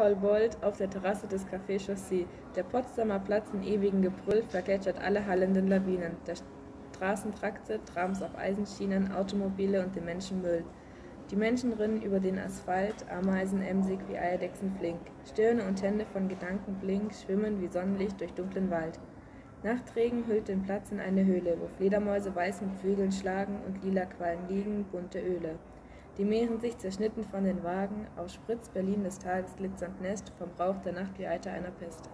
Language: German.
Paul Bold auf der Terrasse des Café Chaussee. Der Potsdamer Platz in ewigem Gebrüll vergletschert alle hallenden Lawinen. Der Straßentrakte, Trams auf Eisenschienen, Automobile und den Menschenmüll. Die Menschen rinnen über den Asphalt, Ameisen emsig wie Eidechsen flink. Stirne und Hände von Gedanken blink, schwimmen wie Sonnenlicht durch dunklen Wald. Nachtregen hüllt den Platz in eine Höhle, wo Fledermäuse weiß mit Flügeln schlagen und lila Quallen liegen, bunte Öle. Die mehren sich zerschnitten von den Wagen, auf Spritz Berlin des Tages glitzernd Nest, vom Rauch der Nacht wie Eiter einer Pest.